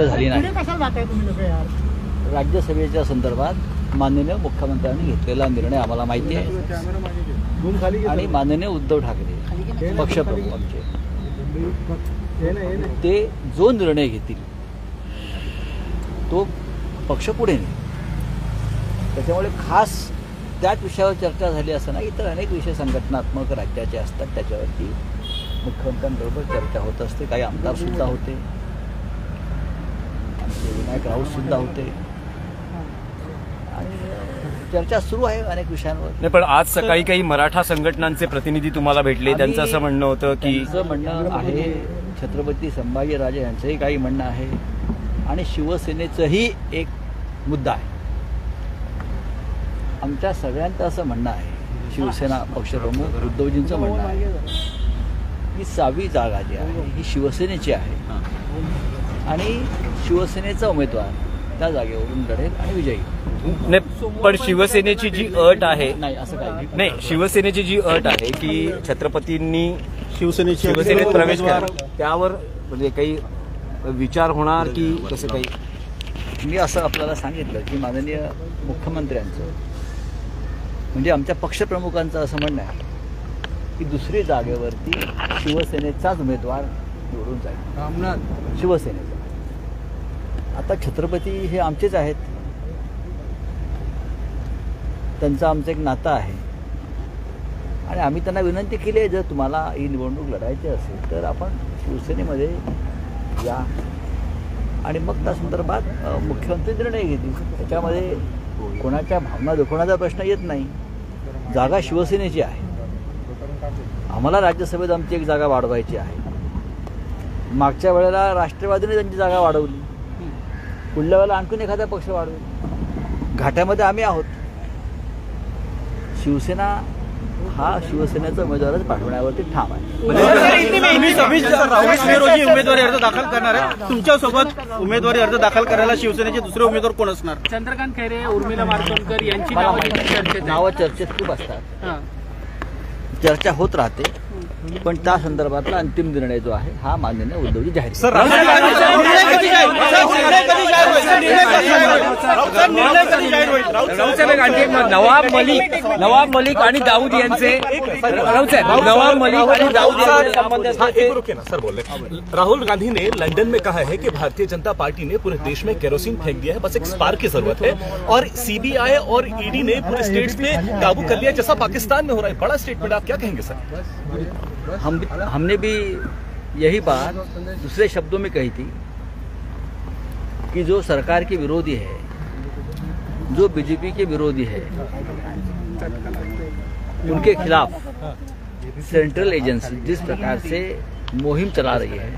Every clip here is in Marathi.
व्यक्त झाली नाही. राज्यसभेच्या संदर्भात माननीय मुख्यमंत्र्यांनी घेतलेला निर्णय आम्हाला माहिती आहे. आणि माननीय उद्धव ठाकरे पक्षप्रमुख आमचे. ते जो निर्णय घेतील तो पक्ष पुढे नेईल. त्याच्यामुळे खास त्याच विषयावर चर्चा झाली असं नाही इतर अनेक विषय संघटनात्मक राज्याचे असतात त्याच्यावरती मुख्यमंत्र्यांबरोबर चर्चा होत असते काही आमदार सुद्धा होते. विनायक राऊत सुद्धा होते. चर्चा सुरू आहे अनेक विषयांवर. नाही पण आज सकाळी काही मराठा संघटनांचे प्रतिनिधी तुम्हाला भेटले. त्यांचं असं म्हणणं होतं की म्हणणं आहे छत्रपती संभाजीराजे यांचंही काही म्हणणं आहे. आणि शिवसेनेचंही एक मुद्दा आहे. आमच्या सगळ्यांचं असं म्हणणं आहे शिवसेना पक्षप्रमुख उद्धवजींचं म्हणणं आहे की सहावी जागा जी आहे ही शिवसेनेची आहे. आणि शिवसेनेचा उमेदवार त्या जागेवरून लढेल आणि विजयी. नाही पण शिवसेनेची जी अट आहे नाही असं काही नाही. नाही शिवसेनेची जी अट आहे की छत्रपतींनी शिवसेनेची शिवसेनेत प्रवेश करा त्यावर म्हणजे काही विचार होणार की कसं काही? मी असं आपल्याला सांगितलं की माननीय मुख्यमंत्र्यांचं म्हणजे आमच्या पक्षप्रमुखांचं असं म्हणणं आहे की दुसरी जागेवरती शिवसेनेचाच उमेदवार निवडून जाईल. शिवसेनेचा. आता छत्रपती हे आमचेच आहेत. त्यांचं आमचं एक नातं आहे. आणि आम्ही त्यांना विनंती केली आहे जर तुम्हाला ही निवडणूक लढायची असेल तर आपण शिवसेनेमध्ये या. आणि मग त्या संदर्भात मुख्यमंत्री निर्णय घेतील. त्याच्यामध्ये कोणाच्या भावना दुखवण्याचा प्रश्न येत नाही. जागा शिवसेनेची आहे. आम्हाला राज्यसभेत आमची एक जागा वाढवायची आहे. मागच्या वेळेला राष्ट्रवादीने त्यांची जागा वाढवली. पुढल्या वेळेला आणखीन एखादा पक्ष वाढवेल. घाट्यामध्ये आम्ही आहोत. शिवसेना हा शिवसेनेचा उमेदवारच पाठवण्यावरती ठाम आहे. उमेदवारी अर्ज दाखल करणार आहे. तुमच्यासोबत उमेदवारी अर्ज दाखल करायला शिवसेनेचे दुसरे उमेदवार कोण असणार? चंद्रकांत खैरे उर्मिला मार्तोंडकर यांची नावं. चर्चेत आहेत. नावं चर्चेत खूप असतात. हां. चर्चा होत राहते. पण त्या संदर्भातला अंतिम निर्णय जो आहे हा माननीय उद्धवजी जाहीर सर. नवाब मलिक नवाब मलिक आणि दाऊद यांचे नवाब मलिक आणि दाऊद हाँ, सर बोल रहे राहुल गांधी ने लंदन में कहा है कि भारतीय जनता पार्टी ने पूरे देश में केरोसिन फेंक दिया है। बस एक स्पार्क की ज़रूरत है। और सीबीआई और ईडी ने पूरे स्टेट्स पे काबू कर लिया जैसा पाकिस्तान में हो रहा है। बड़ा स्टेटमेंट आप क्या कहेंगे सर? हम हमने भी यही बात दूसरे शब्दों में कही थी कि जो सरकार के विरोधी है, जो बीजेपी के विरोधी है, उनके खिलाफ सेंट्रल एजेंसी जिस प्रकार से मुहिम चला रही है,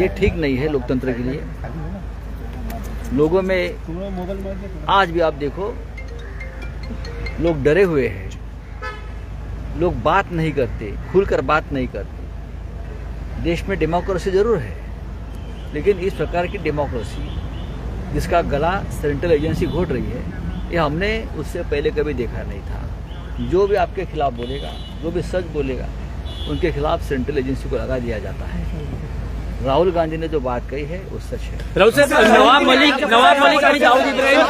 ये ठीक नहीं है लोकतंत्र के लिए। लोगों में आज भी आप देखो, लोग डरे हुए हैं। लोग बात नहीं करते, खुलकर बात नहीं करते। देश में डेमोक्रेसी ज़रूर है, लेकिन इस प्रकार की डेमोक्रेसी जिसका गला सेंट्रल एजेंसी घोट रही है, ये हमने उससे पहले कभी देखा नहीं था। जो भी आपके खिलाफ बोलेगा, जो भी सच बोलेगा, उनके खिलाफ सेंट्रल एजेंसी को लगा दिया जाता है। राहुल गांधी ने जो बात कही है वो सच है। राऊतसाहेब नवाब मलिक नवाब मलिक आणि दाऊद इब्राहिम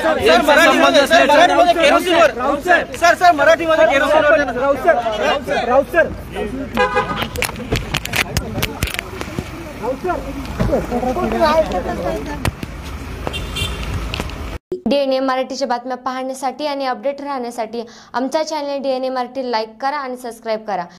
सर सर, मराठीमध्ये केरोसिनवर सर राऊत सर डीएनए मराठीच्या बातम्या पाहण्यासाठी आणि अपडेट राहण्यासाठी आमचा चॅनल डीएनए मराठी लाईक करा आणि सबस्क्राईब करा.